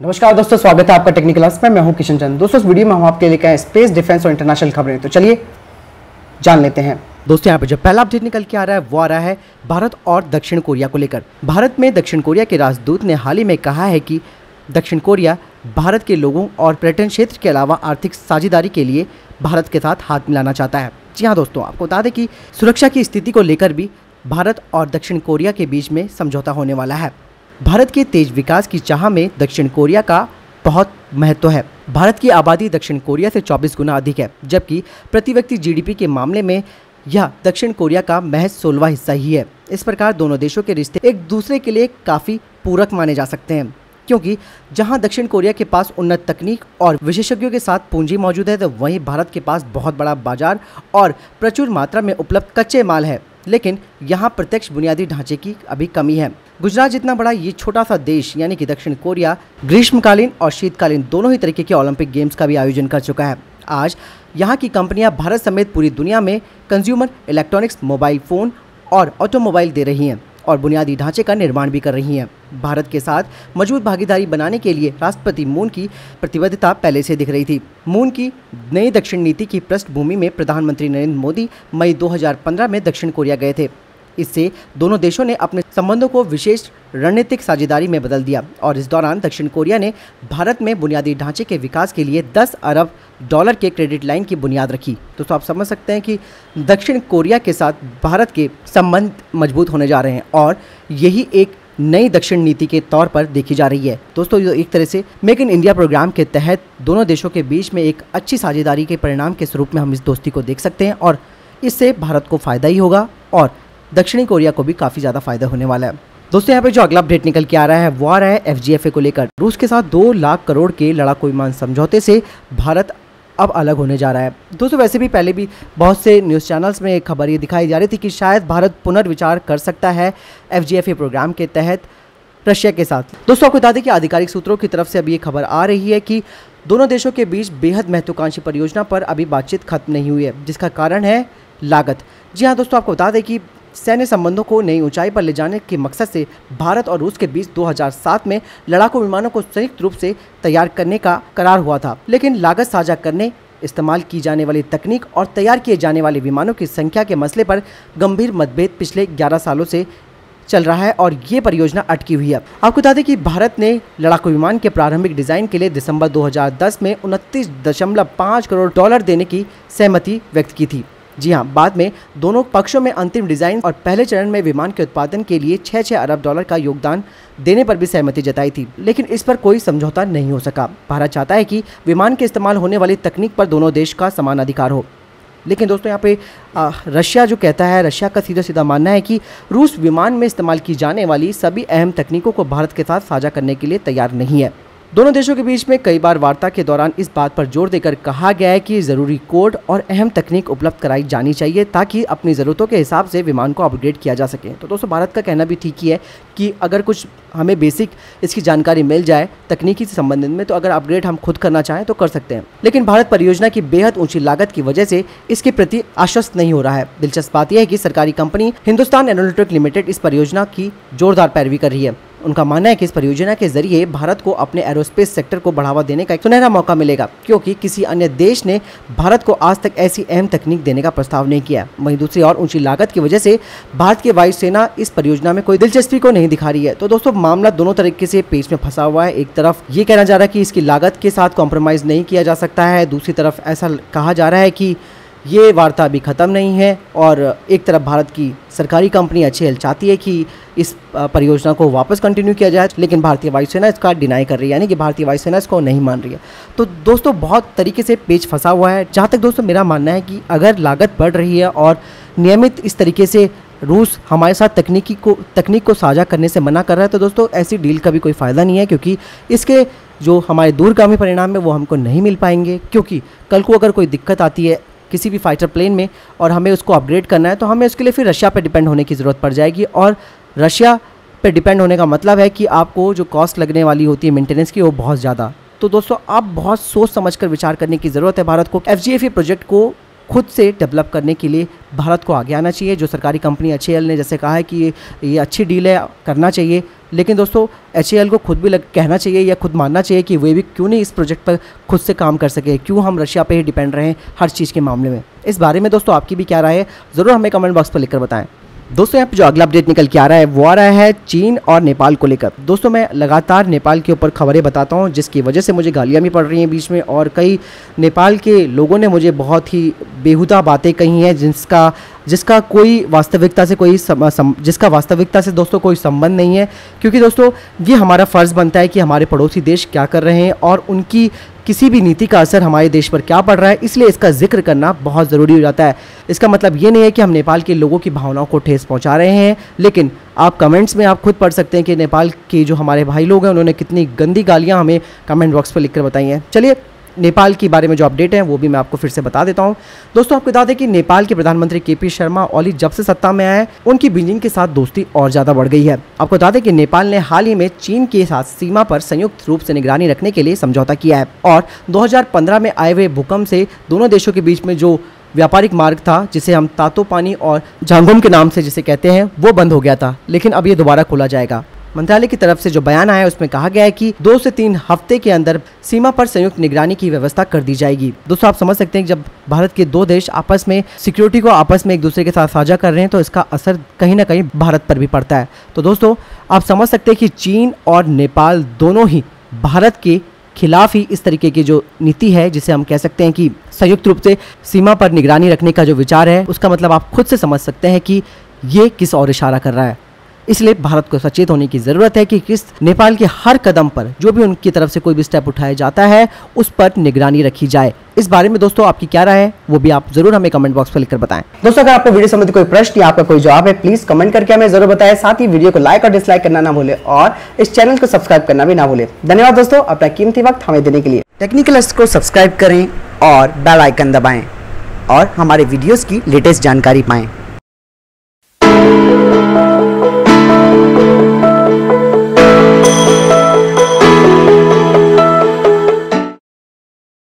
नमस्कार दोस्तों, स्वागत है आपका टेक्निकल क्लास में। मैं हूँ किशन चंद। दोस्तों, इस वीडियो में हम आपके लेकर आए स्पेस डिफेंस और इंटरनेशनल खबरें। तो चलिए, जान लेते हैं। दोस्तों, यहाँ पे जो पहला अपडेट निकल के आ रहा है, वो आ रहा है भारत और दक्षिण कोरिया को लेकर। भारत में दक्षिण कोरिया के राजदूत ने हाल ही में कहा है कि दक्षिण कोरिया भारत के लोगों और पर्यटन क्षेत्र के अलावा आर्थिक साझेदारी के लिए भारत के साथ हाथ मिलाना चाहता है। जी हाँ दोस्तों, आपको बता दें कि सुरक्षा की स्थिति को लेकर भी भारत और दक्षिण कोरिया के बीच में समझौता होने वाला है। भारत के तेज विकास की चाह में दक्षिण कोरिया का बहुत महत्व है। भारत की आबादी दक्षिण कोरिया से 24 गुना अधिक है, जबकि प्रति व्यक्ति जीडीपी के मामले में यह दक्षिण कोरिया का महज सोलवा हिस्सा ही है। इस प्रकार दोनों देशों के रिश्ते एक दूसरे के लिए काफ़ी पूरक माने जा सकते हैं, क्योंकि जहाँ दक्षिण कोरिया के पास उन्नत तकनीक और विशेषज्ञों के साथ पूंजी मौजूद है तो वहीं भारत के पास बहुत बड़ा बाज़ार और प्रचुर मात्रा में उपलब्ध कच्चे माल है। लेकिन यहाँ प्रत्यक्ष बुनियादी ढांचे की अभी कमी है। गुजरात जितना बड़ा, ये छोटा सा देश, यानी कि दक्षिण कोरिया, ग्रीष्मकालीन और शीतकालीन दोनों ही तरीके के ओलंपिक गेम्स का भी आयोजन कर चुका है। आज यहाँ की कंपनियाँ भारत समेत पूरी दुनिया में कंज्यूमर इलेक्ट्रॉनिक्स मोबाइल फ़ोन और ऑटोमोबाइल दे रही हैं। और बुनियादी ढांचे का निर्माण भी कर रही हैं। भारत के साथ मज़बूत भागीदारी बनाने के लिए राष्ट्रपति मून की प्रतिबद्धता पहले से दिख रही थी। मून की नई दक्षिण नीति की पृष्ठभूमि में प्रधानमंत्री नरेंद्र मोदी मई 2015 में दक्षिण कोरिया गए थे। इससे दोनों देशों ने अपने संबंधों को विशेष रणनीतिक साझेदारी में बदल दिया और इस दौरान दक्षिण कोरिया ने भारत में बुनियादी ढांचे के विकास के लिए 10 अरब डॉलर के क्रेडिट लाइन की बुनियाद रखी। तो, तो आप समझ सकते हैं कि दक्षिण कोरिया के साथ भारत के संबंध मज़बूत होने जा रहे हैं और यही एक नई दक्षिण नीति के तौर पर देखी जा रही है। दोस्तों ये एक तरह से मेक इन इंडिया प्रोग्राम के तहत दोनों देशों के बीच में एक अच्छी साझेदारी के परिणाम के स्वरूप में हम इस दोस्ती को देख सकते हैं और इससे भारत को फ़ायदा ही होगा और दक्षिणी कोरिया को भी काफ़ी ज़्यादा फ़ायदा होने वाला है। दोस्तों, यहाँ पे जो अगला अपडेट निकल के आ रहा है, वो आ रहा है एफजीएफए को लेकर। रूस के साथ दो लाख करोड़ के लड़ाकू विमान समझौते से भारत अब अलग होने जा रहा है। दोस्तों, वैसे भी पहले भी बहुत से न्यूज़ चैनल्स में एक खबर ये दिखाई जा रही थी कि शायद भारत पुनर्विचार कर सकता है एफजीएफए प्रोग्राम के तहत रशिया के साथ। दोस्तों, आपको बता दें कि आधिकारिक सूत्रों की तरफ़ से अभी ये खबर आ रही है कि दोनों देशों के बीच बेहद महत्वाकांक्षी परियोजना पर अभी बातचीत खत्म नहीं हुई है, जिसका कारण है लागत। जी हाँ दोस्तों, आपको बता दें कि सैन्य संबंधों को नई ऊंचाई पर ले जाने के मकसद से भारत और रूस के बीच 2007 में लड़ाकू विमानों को संयुक्त रूप से तैयार करने का करार हुआ था। लेकिन लागत साझा करने, इस्तेमाल की जाने वाली तकनीक और तैयार किए जाने वाले विमानों की संख्या के मसले पर गंभीर मतभेद पिछले 11 सालों से चल रहा है और ये परियोजना अटकी हुई है। आपको बता दें कि भारत ने लड़ाकू विमान के प्रारंभिक डिज़ाइन के लिए दिसंबर 2010 में उनतीस करोड़ डॉलर देने की सहमति व्यक्त की थी। जी हाँ बाद में दोनों पक्षों में अंतिम डिज़ाइन और पहले चरण में विमान के उत्पादन के लिए छः छः अरब डॉलर का योगदान देने पर भी सहमति जताई थी लेकिन इस पर कोई समझौता नहीं हो सका। भारत चाहता है कि विमान के इस्तेमाल होने वाली तकनीक पर दोनों देश का समान अधिकार हो। लेकिन दोस्तों यहाँ पे आ, रशिया जो कहता है रशिया का सीधा सीधा मानना है कि रूस विमान में इस्तेमाल की जाने वाली सभी अहम तकनीकों को भारत के साथ साझा करने के लिए तैयार नहीं है। दोनों देशों के बीच में कई बार वार्ता के दौरान इस बात पर ज़ोर देकर कहा गया है कि ज़रूरी कोड और अहम तकनीक उपलब्ध कराई जानी चाहिए ताकि अपनी ज़रूरतों के हिसाब से विमान को अपग्रेड किया जा सके। तो दोस्तों, भारत का कहना भी ठीक ही है कि अगर कुछ हमें बेसिक इसकी जानकारी मिल जाए तकनीकी से संबंधित में तो अगर अपग्रेड हम खुद करना चाहें तो कर सकते हैं। लेकिन भारत परियोजना की बेहद ऊँची लागत की वजह से इसके प्रति आश्वस्त नहीं हो रहा है। दिलचस्प बात यह है कि सरकारी कंपनी हिंदुस्तान एनोलिटिक लिमिटेड इस परियोजना की जोरदार पैरवी कर रही है। उनका मानना है कि इस परियोजना के ज़रिए भारत को अपने एरोस्पेस सेक्टर को बढ़ावा देने का एक सुनहरा मौका मिलेगा, क्योंकि किसी अन्य देश ने भारत को आज तक ऐसी अहम तकनीक देने का प्रस्ताव नहीं किया। वहीं दूसरी और ऊँची लागत की वजह से भारत की वायुसेना इस परियोजना में कोई दिलचस्पी को नहीं दिखा रही है। तो दोस्तों, मामला दोनों तरीके से पेच में फंसा हुआ है। एक तरफ़ ये कहना जा रहा है कि इसकी लागत के साथ कॉम्प्रोमाइज़ नहीं किया जा सकता है। दूसरी तरफ़ ऐसा कहा जा रहा है कि ये वार्ता अभी ख़त्म नहीं है और एक तरफ़ भारत की सरकारी कंपनी अच्छी हल चाहती है कि इस परियोजना को वापस कंटिन्यू किया जाए, लेकिन भारतीय वायुसेना इसका डिनाई कर रही है, यानी कि भारतीय वायुसेना इसको नहीं मान रही है। तो दोस्तों, बहुत तरीके से पेच फंसा हुआ है। जहाँ तक दोस्तों मेरा मानना है कि अगर लागत बढ़ रही है और नियमित इस तरीके से रूस हमारे साथ तकनीकी को, तकनीक को साझा करने से मना कर रहा है तो दोस्तों ऐसी डील का भी कोई फ़ायदा नहीं है, क्योंकि इसके जो हमारे दूरगामी परिणाम है, वो हमको नहीं मिल पाएँगे। क्योंकि कल को अगर कोई दिक्कत आती है किसी भी फाइटर प्लेन में और हमें उसको अपग्रेड करना है तो हमें उसके लिए फिर रशिया पर डिपेंड होने की ज़रूरत पड़ जाएगी। और रशिया पर डिपेंड होने का मतलब है कि आपको जो कॉस्ट लगने वाली होती है मेंटेनेंस की, वो बहुत ज़्यादा। तो दोस्तों, आप बहुत सोच समझ कर विचार करने की ज़रूरत है भारत को। एफ़ प्रोजेक्ट को खुद से डेवलप करने के लिए भारत को आगे आना चाहिए। जो सरकारी कंपनी एच ने जैसे कहा है कि ये अच्छी डील है करना चाहिए। लेकिन दोस्तों एच को खुद भी लग, कहना चाहिए या खुद मानना चाहिए कि वे भी क्यों नहीं इस प्रोजेक्ट पर खुद से काम कर सके? क्यों हम रशिया पर ही डिपेंड रहें हर चीज़ के मामले में? इस बारे में दोस्तों आपकी भी क्या राय है? ज़रूर हमें कमेंट बॉक्स पर लिखकर बताएँ। दोस्तों, यहाँ पे जो अगला अपडेट निकल के आ रहा है, वो आ रहा है चीन और नेपाल को लेकर। दोस्तों, मैं लगातार नेपाल के ऊपर खबरें बताता हूँ, जिसकी वजह से मुझे गालियाँ भी पड़ रही हैं बीच में, और कई नेपाल के लोगों ने मुझे बहुत ही बेहुदा बातें कही हैं जिसका जिसका कोई वास्तविकता से कोई सम, सम, जिसका वास्तविकता से दोस्तों कोई संबंध नहीं है। क्योंकि दोस्तों ये हमारा फ़र्ज़ बनता है कि हमारे पड़ोसी देश क्या कर रहे हैं और उनकी किसी भी नीति का असर हमारे देश पर क्या पड़ रहा है इसलिए इसका ज़िक्र करना बहुत ज़रूरी हो जाता है। इसका मतलब ये नहीं है कि हम नेपाल के लोगों की भावनाओं को ठेस पहुँचा रहे हैं लेकिन आप कमेंट्स में आप खुद पढ़ सकते हैं कि नेपाल के जो हमारे भाई लोग हैं उन्होंने कितनी गंदी गालियाँ हमें कमेंट बॉक्स पर लिख कर बताई हैं। चलिए नेपाल के बारे में जो अपडेट है, वो भी मैं आपको फिर से बता देता हूँ। दोस्तों, आपको बता दें कि नेपाल के प्रधानमंत्री के शर्मा ओली जब से सत्ता में आए, उनकी बीजिंग के साथ दोस्ती और ज़्यादा बढ़ गई है। आपको बता दें कि नेपाल ने हाल ही में चीन के साथ सीमा पर संयुक्त रूप से निगरानी रखने के लिए समझौता किया है और दो हज़ार पंद्रह में आए हुए भूकंप से दोनों देशों के बीच में जो व्यापारिक मार्ग था, जिसे हम तातो पानी और झांगुम के नाम से जिसे कहते हैं, वो बंद हो गया था। लेकिन अब ये दोबारा खोला जाएगा। मंत्रालय की तरफ़ से जो बयान आया, उसमें कहा गया है कि दो से तीन हफ़्ते के अंदर सीमा पर संयुक्त निगरानी की व्यवस्था कर दी जाएगी। दोस्तों, आप समझ सकते हैं जब भारत के दो देश आपस में, सिक्योरिटी को आपस में एक दूसरे के साथ साझा कर रहे हैं तो इसका असर कहीं ना कहीं भारत पर भी पड़ता है। तो दोस्तों, आप समझ सकते हैं कि चीन और नेपाल दोनों ही भारत के खिलाफ ही इस तरीके की जो नीति है, जिसे हम कह सकते हैं कि संयुक्त रूप से सीमा पर निगरानी रखने का जो विचार है, उसका मतलब आप खुद से समझ सकते हैं कि ये किस और इशारा कर रहा है। इसलिए भारत को सचेत होने की ज़रूरत है कि किस नेपाल के हर कदम पर जो भी उनकी तरफ़ से कोई भी स्टेप उठाया जाता है, उस पर निगरानी रखी जाए। इस बारे में दोस्तों, आपकी क्या राय है, वो भी आप ज़रूर हमें कमेंट बॉक्स पर लिखकर बताएँ। दोस्तों, अगर आपको वीडियो संबंधी कोई प्रश्न या आपका कोई जवाब है प्लीज़ कमेंट करके हमें ज़रूर बताएँ। साथ ही वीडियो को लाइक और डिसलाइक करना ना भूले और इस चैनल को सब्सक्राइब करना भी ना भूले। धन्यवाद दोस्तों, अपना कीमती वक्त हमें देने के लिए। टेक्निकल को सब्सक्राइब करें और बेल आइकन दबाएँ और हमारे वीडियोस की लेटेस्ट जानकारी पाएँ।